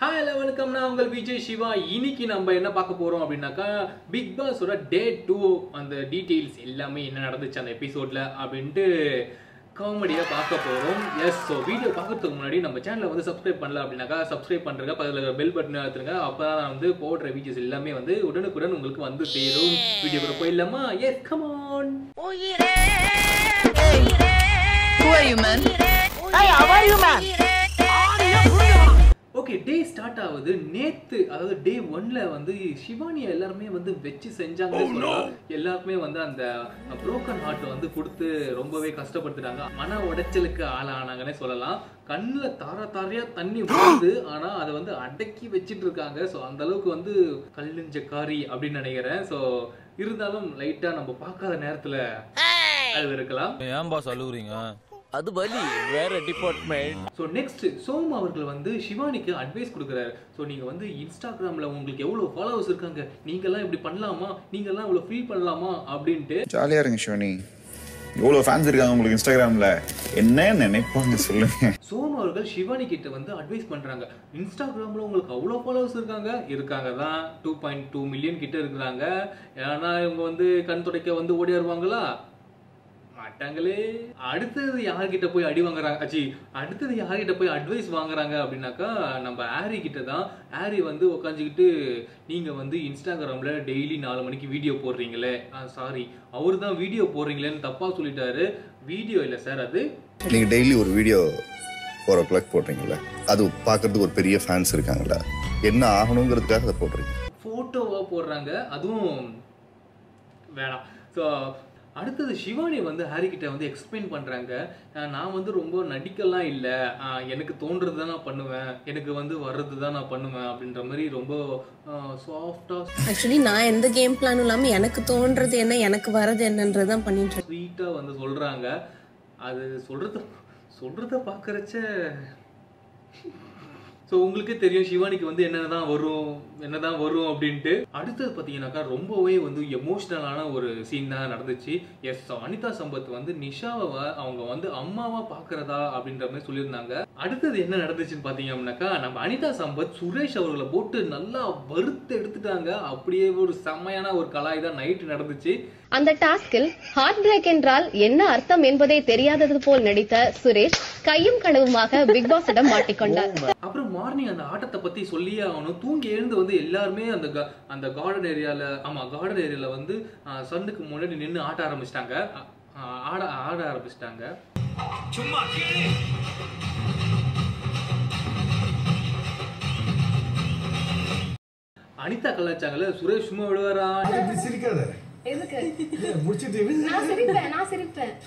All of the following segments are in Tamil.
ஹாய் வணக்கம் நான் உங்கள் விஜய் சிவா. இன்னைக்கு நம்ம என்ன பார்க்க போறோம் அப்படின்னாக்கா பிக் பாஸோட டே டூ அந்த டீட்டெயில்ஸ் எல்லாமே என்ன நடந்துச்சு அந்த எபிசோட்ல அப்படின்ட்டு காமெடியாக பார்க்க போகிறோம் எஸ் ஸோ வீடியோ பார்க்கறதுக்கு முன்னாடி நம்ம சேனலை வந்து சப்ஸ்கிரைப் பண்ணல அப்படின்னாக்கா சப்ஸ்கிரைப் பண்ணுறங்க பக்கத்தில் பெல் பட்டன் அழுத்துருங்க அப்போ தான் வந்து போடுற வீடியோஸ் எல்லாமே வந்து உடனுக்குடன் உங்களுக்கு வந்து சேரும். வீடியோ கூட போயிடலாமா? Yes come on Who are you, man? Hey, how are you, man? Okay day start ஆகுது. நேத்து அதாவது டே ஒன்ல வந்து சிவானியை எல்லாருமே வந்து வச்சு செஞ்சாங்கன்னு சொல்லலாம் எல்லாருக்குமே வந்து அந்த புரோக்கன் ஹார்ட் வந்து கொடுத்து ரொம்பவே கஷ்டப்படுத்துறாங்க மன உடைச்சலுக்கு ஆளானாங்கன்னே சொல்லலாம். கண்ணில் தார தாரையா தண்ணி வருது ஆனா அதை வந்து அடக்கி வச்சிட்டு இருக்காங்க. ஸோ அந்த அளவுக்கு வந்து கல்லுஞ்ச காரி அப்படின்னு நினைக்கிறேன். ஸோ இருந்தாலும் லைட்டா நம்ம பார்க்காத நேரத்துல அது இருக்கலாம். ஏன் பாஸ் அழுகுறீங்க அது வலி வேற டிபார்ட்மெண்ட் ஸோ நெக்ஸ்ட் சோம் அவர்கள் வந்து சிவானிக்கு அட்வைஸ் கொடுக்குறாரு. ஸோ நீங்கள் வந்து இன்ஸ்டாகிராமில் உங்களுக்கு எவ்வளோ ஃபாலோவர்ஸ் இருக்காங்க? நீங்கள்லாம் இப்படி பண்ணலாமா? நீங்கள்லாம் இவ்வளோ ஃபீல் பண்ணலாமா? அப்படின்ட்டு. ஜாலியாக இருங்க சிவனி. இவ்வளோ ஃபேன்ஸ் இருக்காங்க உங்களுக்கு இன்ஸ்டாகிராமில் என்ன நினைப்பாங்க சொல்லுங்க. சோம் அவர்கள் சிவானி கிட்ட வந்து அட்வைஸ் பண்ணுறாங்க இன்ஸ்டாகிராமில் உங்களுக்கு அவ்வளோ ஃபாலோவர்ஸ் இருக்காங்க? இருக்காங்க தான். டூ பாயிண்ட் டூ மில்லியன் கிட்ட இருக்கிறாங்க. ஏன்னா இவங்க வந்து கண் துடைக்க வந்து ஓடிடுவாங்களா மாட்டாங்களே அடுத்தது யார்கிட்ட போய் அடி வாங்குறாங்க அச்சி அடுத்தது யார்கிட்ட போய் அட்வைஸ் வாங்குறாங்க அப்படின்னாக்கா நம்ம ஆரி கிட்ட தான். ஆரி வந்து உட்காந்துக்கிட்டு நீங்க வந்து இன்ஸ்டாகிராம்ல டெய்லி நாலு மணிக்கு வீடியோ போடுறீங்களே. சாரி அவர் தான் வீடியோ போடுறீங்களேன்னு தப்பா சொல்லிட்டாரு. வீடியோ இல்லை சார் அது நீங்கள் டெய்லி ஒரு வீடியோ ஃபோர் ஓ கிளாக் போடுறீங்களா அது பார்க்கறதுக்கு ஒரு பெரிய ஃபேன்ஸ் இருக்காங்களா என்ன ஆகணுங்கிறதுக்காக அதை போடுறீங்க? ஃபோட்டோவாக போடுறாங்க. அதுவும் வேணாம். ஸோ அடுத்தது சிவானி வந்து ஹாரி கிட்ட வந்து எக்ஸ்பிளைன் பண்ணுறாங்க நான் வந்து ரொம்ப நடிக்கலாம் இல்லை. எனக்கு தோன்றது தான் நான் பண்ணுவேன். எனக்கு வந்து வர்றது தான் நான் பண்ணுவேன் அப்படின்ற மாதிரி ரொம்ப சாஃப்டாக ஆக்சுவலி நான் எந்த கேம் பிளானும் இல்லாம எனக்கு தோன்றது என்ன எனக்கு வரது என்னன்றதான் பண்ணிட்டு ஸ்வீட்டாக வந்து சொல்கிறாங்க அது சொல்கிறத சொல்கிறத பார்க்குறச்ச ஸோ உங்களுக்கே தெரியும் சிவானிக்கு வந்து என்னதான் வரும் என்னதான் வரும் அப்படின்ட்டு. அடுத்தது பார்த்தீங்கன்னாக்கா ரொம்பவே வந்து எமோஷ்னலான ஒரு சீன் தான் நடந்துச்சு. எஸ் அனிதா சம்பத் வந்து நிஷாவை அவங்க வந்து அம்மாவா பார்க்கறதா அப்படின்ற மாதிரி சொல்லியிருந்தாங்க. அடுத்தது என்ன நடந்துச்சுன்னு பார்த்தீங்க நம்ம அனிதா சம்பத் சுரேஷ் அவர்களை போட்டு நல்லா வறுத்து எடுத்துட்டாங்க. அப்படியே ஒரு செம்மையான ஒரு கலாய் தான் நைட்டு நடந்துச்சு. அந்த டாஸ்கில் ஹார்ட் பிரேக் என்றால் என்ன அர்த்தம் என்பதே தெரியாதது போல் நடித்த சுரேஷ் கையும் கனவுமாக பிக் பாஸிடம் மாட்டிக்கொண்டார் அப்புறம் மார்னிங் அந்த ஆட்டத்தை பத்தி சொல்லியே ஆகணும். தூங்கி எழுந்து வந்து எல்லாருமே அந்த க- அந்த கார்டன் ஏரியால ஆமா கார்டன் ஏரியால வந்து சன்னுக்கு முன்னாடி நின்று ஆட்ட ஆரம்பிச்சிட்டாங்க. ஆட ஆட ஆரம்பிச்சிட்டாங்க. அனிதா கலாச்சாங்கல்ல சுரேஷ் சும்மா விடுவாரா? சிரிக்காத.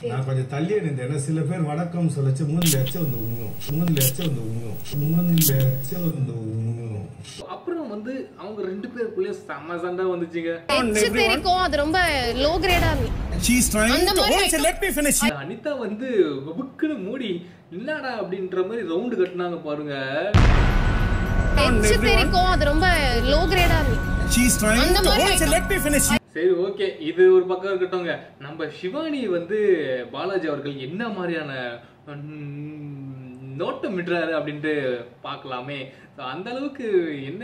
நான் கொஞ்சம் தள்ளியே நின்றேன் சில பேர் வணக்கம் சொல்லச்சு மூணுல வந்து உண்ணும். மூணுல எச்ச வந்து உண்ணும். மூணுல எச்ச வந்து உண்ணும். அப்புறம் வந்து அவங்க ரெண்டு பேருக்குள்ளேயே செம்ம சண்டை வந்துச்சுங்க. எச்சு தெரிக்கும் அது ரொம்ப லோ கிரேடா அந்த மாதிரி அனிதா வந்து புக்குன்னு மூடி என்னடா அப்படின்ற மாதிரி ரவுண்டு கட்டினாங்க பாருங்க. தெரிக்கும் அது ரொம்ப லோ கிரேடா மாதிரி சரி ஓகே இது ஒரு பக்கம் இருக்கட்டும்ங்க. நம்ம சிவானி வந்து பாலாஜி அவர்கள் என்ன மாதிரியான நோட்டம் விடுறாரு அப்படின்ட்டு பார்க்கலாமே. ஸோ அந்த அளவுக்கு என்ன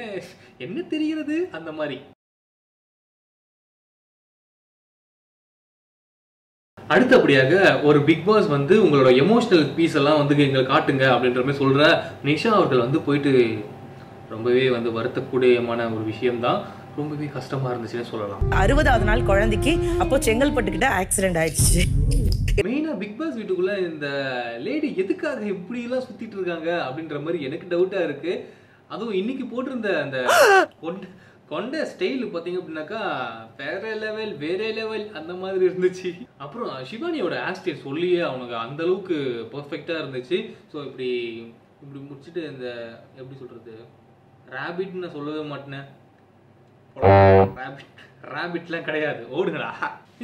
என்ன தெரிகிறது அந்த மாதிரி? அடுத்தபடியாக ஒரு பிக் பாஸ் வந்து உங்களோட எமோஷனல் பீஸ் எல்லாம் வந்து எங்களுக்கு காட்டுங்க அப்படின்ற மாதிரி சொல்ற நிஷா அவர்கள் வந்து போயிட்டு ரொம்பவே வந்து வருத்தக்கூடியமான ஒரு விஷயம்தான். ரொம்பவே கஷ்டமா இருந்துச்சுன்னு சொல்லலாம். அறுபதாவது நாள் குழந்தைக்கு அப்போ செங்கல்பட்டுக்கிட்ட ஆக்சிடென்ட் ஆயிடுச்சு. மெயினா பிக் பாஸ் வீட்டுக்குள்ள இந்த லேடி எதுக்காக இப்படி எல்லாம் சுத்திட்டு இருக்காங்க அப்படின்ற மாதிரி எனக்கு டவுட்டா இருக்கு. அதுவும் இன்னைக்கு போட்டிருந்த அந்த கொண்ட கொண்ட ஸ்டைல் பாத்தீங்க அப்படின்னாக்கா வேற லெவல் வேற லெவல் அந்த மாதிரி இருந்துச்சு. அப்புறம் சிவானியோட ஆஸ்டேட் சொல்லியே அவனுக்கு அந்த அளவுக்கு பர்ஃபெக்டா இருந்துச்சு. ஸோ இப்படி இப்படி முடிச்சுட்டு இந்த எப்படி சொல்றது? ரேபிட் நான் சொல்லவே மாட்டேனே. ரேபிட் ரேபிட்லாம் கிடையாது. ஓடுங்கடா.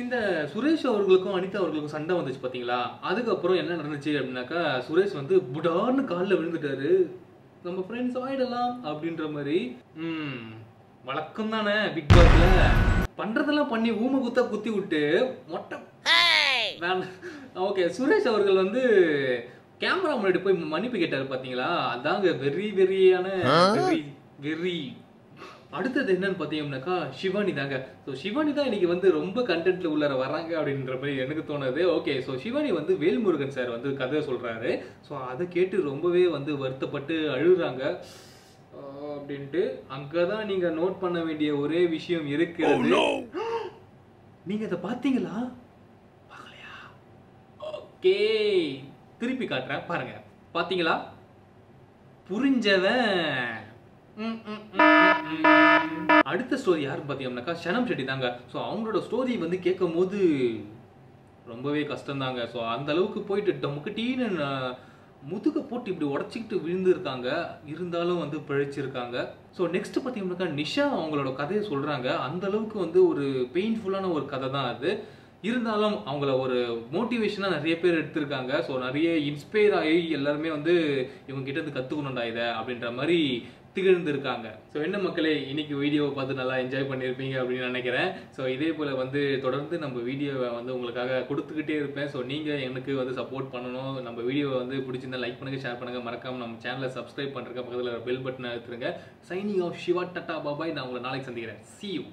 இந்த சுரேஷ் அவர்களுக்கும் அனிதா அவர்களுக்கும் சண்டை வந்துச்சு பாத்தீங்களா? அதுக்கப்புறம் என்ன நடந்துச்சு அப்படின்னாக்கா சுரேஷ் வந்து புடார்னு காலில் விழுந்துட்டாரு. நம்ம ஃப்ரெண்ட்ஸ் ஆயிடலாம் அப்படின்ற மாதிரி ம் வழக்கம் தானே பிக் பாஸ்ல பண்றதெல்லாம் பண்ணி ஊம குத்தா குத்தி விட்டு மொட்டை ஓகே சுரேஷ் அவர்கள் வந்து கேமரா முன்னாடி போய் மன்னிப்பு கேட்டாரு பாத்தீங்களா? அதாங்க வெரி வெரியான வெரி வெரி அடுத்தது என்னன்னு பார்த்தீங்கன்னாக்கா சிவானி தாங்க. ஸோ சிவானி தான் இன்னைக்கு வந்து ரொம்ப கண்டென்ட்ல உள்ளார வராங்க அப்படின்ற மாதிரி எனக்கு தோணுது. ஓகே ஸோ சிவானி வந்து வேல்முருகன் சார் வந்து கதை சொல்றாரு. ஸோ அதை கேட்டு ரொம்பவே வந்து வருத்தப்பட்டு அழுகுறாங்க. அப்படின்ட்டு அங்கதான் நீங்க நோட் பண்ண வேண்டிய ஒரே விஷயம் இருக்கிறது. நீங்க இதை பார்த்தீங்களா? பார்க்கலையா? ஓகே திருப்பி காட்டுறேன். பாருங்க. பாத்தீங்களா புரிஞ்சவன். ம். அடுத்த ஸ்டோரி யாருன்னு பார்த்தீங்கன்னாக்கா சனம் ஷெட்டி தாங்க. ஸோ அவங்களோட ஸ்டோரி வந்து கேட்கும் போது ரொம்பவே கஷ்டம்தாங்க. ஸோ அந்த அளவுக்கு போயிட்டு டமுக்கு டீன்னு முதுக போட்டு இப்படி உடச்சிக்கிட்டு விழுந்திருக்காங்க. இருந்தாலும் வந்து பிழைச்சிருக்காங்க. ஸோ நெக்ஸ்ட் பார்த்தீங்கன்னாக்கா நிஷா அவங்களோட கதையை சொல்கிறாங்க அந்த அளவுக்கு வந்து ஒரு பெயின்ஃபுல்லான ஒரு கதை தான் அது. இருந்தாலும் அவங்கள ஒரு மோட்டிவேஷனாக நிறைய பேர் எடுத்திருக்காங்க. ஸோ நிறைய இன்ஸ்பயர் ஆகி எல்லாருமே வந்து இவங்க கிட்ட இருந்து கற்றுக்கணும்டா இதை அப்படின்ற மாதிரி திகழ்ந்திருக்காங்க. ஸோ என்ன மக்களே இன்னைக்கு வீடியோவை பார்த்து நல்லா என்ஜாய் பண்ணியிருப்பீங்க அப்படின்னு நினைக்கிறேன். ஸோ இதே போல் வந்து தொடர்ந்து நம்ம வீடியோவை வந்து உங்களுக்காக கொடுத்துக்கிட்டே இருப்பேன். ஸோ நீங்கள் எனக்கு வந்து சப்போர்ட் பண்ணணும். நம்ம வீடியோவை வந்து பிடிச்சிருந்தா லைக் பண்ணுங்கள் ஷேர் பண்ணுங்கள் மறக்காமல் நம்ம சேனலை சப்ஸ்கிரைப் பண்ணுறதுக்கு பக்கத்தில் பெல் பட்டன் எடுத்துருங்க signing off Siva tata bye bye நான் உங்களை நாளைக்கு சந்திக்கிறேன். C you